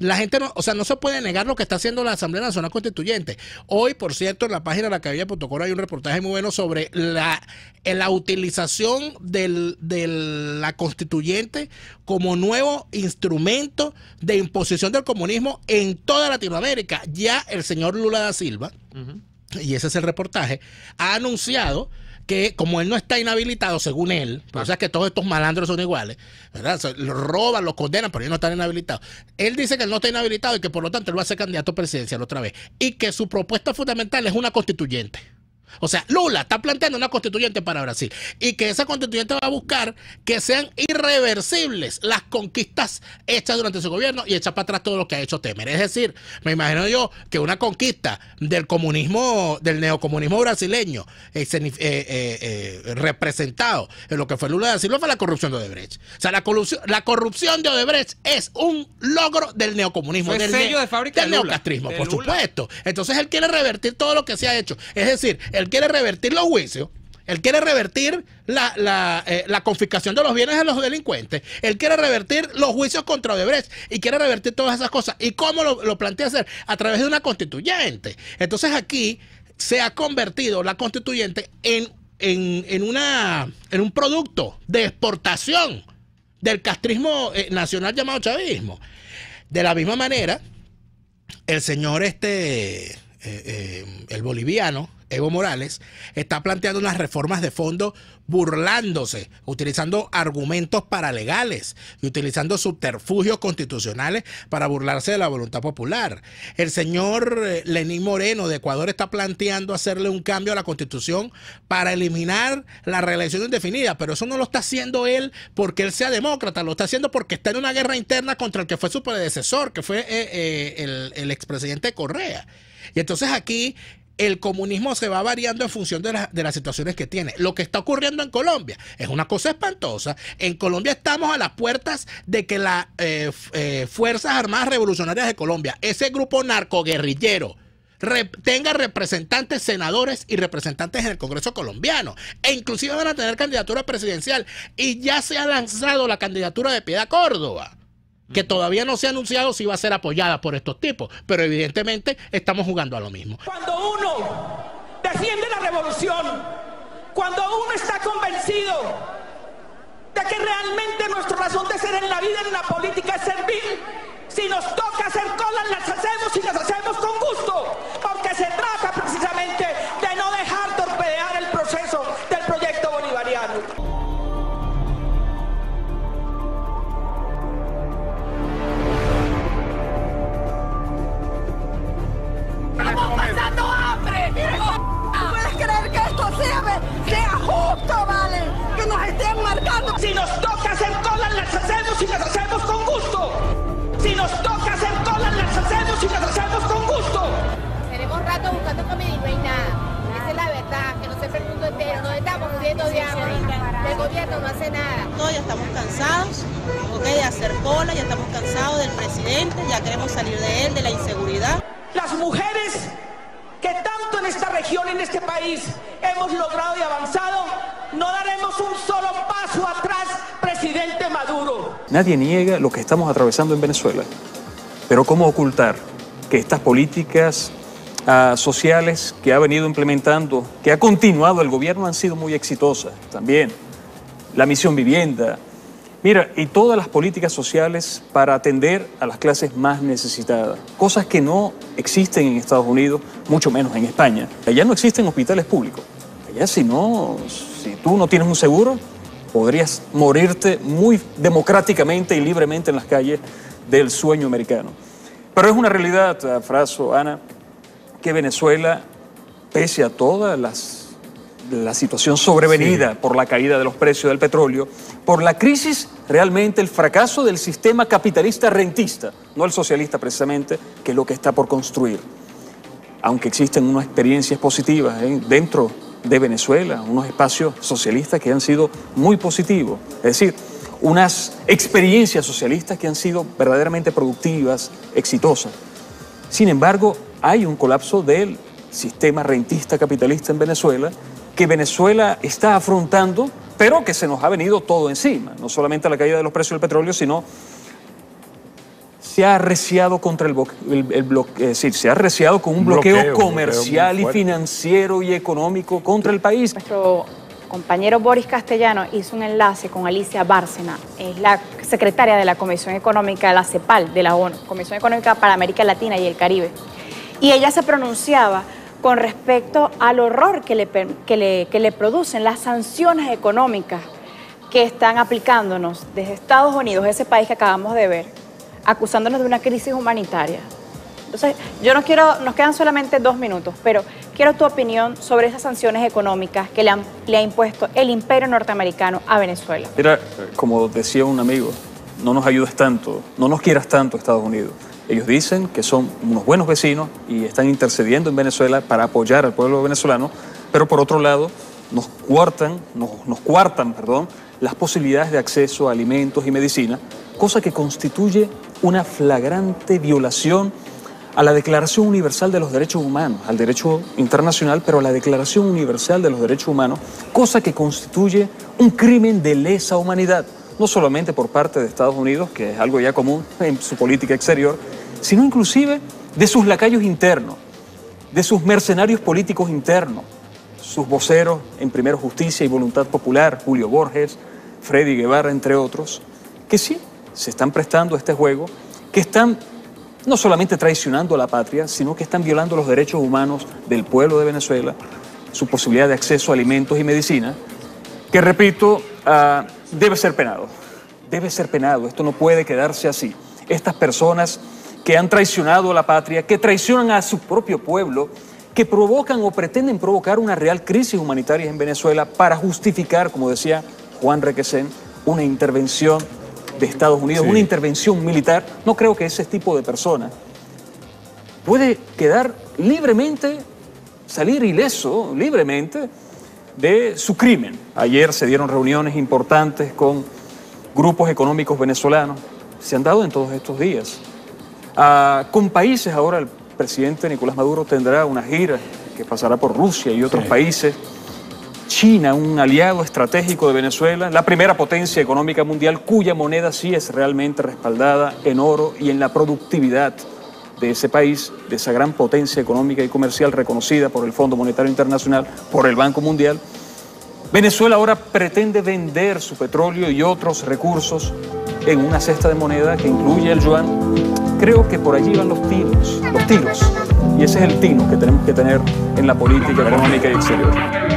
La gente no, o sea, no se puede negar lo que está haciendo la Asamblea Nacional Constituyente. Hoy, por cierto, en la página de la cabilla protocolo hay un reportaje muy bueno sobre la, la utilización del, de la constituyente como nuevo instrumento de imposición del comunismo en toda Latinoamérica. Ya el señor Lula da Silva, y ese es el reportaje, ha anunciado que como él no está inhabilitado, según él, o sea que todos estos malandros son iguales, ¿verdad? lo roban, lo condenan, pero ellos no están inhabilitados. Él dice que él no está inhabilitado y que por lo tanto él va a ser candidato presidencial otra vez. Y que su propuesta fundamental es una constituyente. O sea, Lula está planteando una constituyente para Brasil y que esa constituyente va a buscar que sean irreversibles las conquistas hechas durante su gobierno y echar para atrás todo lo que ha hecho Temer. Es decir, me imagino yo que una conquista del comunismo, del neocomunismo brasileño eh, eh, eh, representado en lo que fue Lula da Silva fue la corrupción de Odebrecht. O sea, la corrupción, la corrupción de Odebrecht es un logro del neocomunismo, del, sello de fábrica del neocastrismo, por supuesto. Entonces él quiere revertir todo lo que se ha hecho. Es decir, él quiere revertir los juicios. Él quiere revertir la, eh, confiscación de los bienes de los delincuentes. Él quiere revertir los juicios contra Odebrecht y quiere revertir todas esas cosas. ¿Y cómo lo, plantea hacer? A través de una constituyente. Entonces aquí se ha convertido la constituyente en un producto de exportación del castrismo eh, nacional llamado chavismo. De la misma manera, el señor este, eh, el boliviano, Evo Morales, está planteando unas reformas de fondo burlándose, utilizando argumentos paralegales y utilizando subterfugios constitucionales para burlarse de la voluntad popular. El señor eh, Lenín Moreno de Ecuador está planteando hacerle un cambio a la constitución para eliminar la reelección indefinida, pero eso no lo está haciendo él porque él sea demócrata, lo está haciendo porque está en una guerra interna contra el que fue su predecesor, que fue eh, eh, el, el expresidente Correa. Y entonces aquí el comunismo se va variando en función de, las situaciones que tiene. Lo que está ocurriendo en Colombia es una cosa espantosa. En Colombia estamos a las puertas de que las eh, eh, Fuerzas Armadas Revolucionarias de Colombia, ese grupo narcoguerrillero, tenga representantes, senadores y representantes en el Congreso colombiano. E inclusive van a tener candidatura presidencial. Y ya se ha lanzado la candidatura de Piedad Córdoba que todavía no se ha anunciado si va a ser apoyada por estos tipos, pero evidentemente estamos jugando a lo mismo. Cuando uno defiende la revolución, cuando uno está convencido de que realmente nuestra razón de ser en la vida, en la política es servir, si nos toca hacer colas, las hacemos y las hacemos con gusto, porque se trata precisamente de Que nos estén marcando. Si nos toca hacer colas, las hacemos y las hacemos con gusto. Si nos toca hacer colas, las hacemos y las hacemos con gusto. Tenemos rato buscando comida y no hay nada. Esa es la verdad, que no se el mundo entero. Nos estamos muriendo de hambre. El gobierno no hace nada. Todos ya estamos cansados de hacer cola, ya estamos cansados del presidente, ya queremos salir de él, de la inseguridad. Las mujeres que tanto en esta región, en este país, hemos logrado y avanzado, Nadie niega lo que estamos atravesando en Venezuela, pero ¿cómo ocultar que estas políticas ah, sociales que ha venido implementando, que ha continuado el gobierno, han sido muy exitosas también? La misión vivienda, Mira, y todas las políticas sociales para atender a las clases más necesitadas, cosas que no existen en Estados Unidos, mucho menos en España. Allá no existen hospitales públicos. Allá si no, si tú no tienes un seguro, podrías morirte muy democráticamente y libremente en las calles del sueño americano. Pero es una realidad, Fraso, Ana, que Venezuela, pese a todas las la situación sobrevenida por la caída de los precios del petróleo, por la crisis, realmente el fracaso del sistema capitalista rentista, no el socialista precisamente, que es lo que está por construir. Aunque existen unas experiencias positivas ¿eh? dentro de Venezuela, unos espacios socialistas que han sido muy positivos, es decir, unas experiencias socialistas que han sido verdaderamente productivas, exitosas. Sin embargo, hay un colapso del sistema rentista capitalista en Venezuela que Venezuela está afrontando, pero que se nos ha venido todo encima, no solamente la caída de los precios del petróleo, sino se ha arreciado contra el, bloque, se ha arreciado con un bloqueo, comercial y financiero y económico contra el país. Nuestro compañero Boris Castellano hizo un enlace con Alicia Bárcena, es la secretaria de la Comisión Económica de la CEPAL de la ONU, Comisión Económica para América Latina y el Caribe. Y ella se pronunciaba con respecto al horror que le, que le producen las sanciones económicas que están aplicándonos desde Estados Unidos, ese país que acabamos de ver, acusándonos de una crisis humanitaria. Entonces, yo no quiero, nos quedan solamente dos minutos, pero quiero tu opinión sobre esas sanciones económicas que le, le ha impuesto el imperio norteamericano a Venezuela. Mira, como decía un amigo, no nos ayudes tanto, no nos quieras tanto Estados Unidos. Ellos dicen que son unos buenos vecinos y están intercediendo en Venezuela para apoyar al pueblo venezolano, pero por otro lado nos cuartan, nos, nos cuartan, perdón, las posibilidades de acceso a alimentos y medicina, cosa que constituye una flagrante violación a la Declaración Universal de los Derechos Humanos, al derecho internacional, pero a la Declaración Universal de los Derechos Humanos, cosa que constituye un crimen de lesa humanidad, no solamente por parte de Estados Unidos, que es algo ya común en su política exterior, sino inclusive de sus lacayos internos, de sus mercenarios políticos internos, sus voceros en Primero Justicia y Voluntad Popular, Julio Borges, Freddy Guevara, entre otros, que sí, se están prestando a este juego, que están no solamente traicionando a la patria, sino que están violando los derechos humanos del pueblo de Venezuela, su posibilidad de acceso a alimentos y medicina, que repito, ah, debe ser penado. Debe ser penado. Esto no puede quedarse así. Estas personas que han traicionado a la patria, que traicionan a su propio pueblo, que provocan o pretenden provocar una real crisis humanitaria en Venezuela para justificar, como decía Juan Requesén, una intervención de Estados Unidos, una intervención militar, no creo que ese tipo de persona puede quedar libremente, salir ileso libremente de su crimen. Ayer se dieron reuniones importantes con grupos económicos venezolanos, se han dado en todos estos días. Ah, con países, ahora el presidente Nicolás Maduro tendrá una gira que pasará por Rusia y otros países China, un aliado estratégico de Venezuela, la primera potencia económica mundial cuya moneda sí es realmente respaldada en oro y en la productividad de ese país, de esa gran potencia económica y comercial reconocida por el Fondo Monetario Internacional, por el Banco Mundial. Venezuela ahora pretende vender su petróleo y otros recursos en una cesta de moneda que incluye el yuan. Creo que por allí van los tiros, los tiros. Y ese es el tino que tenemos que tener en la política económica y exterior.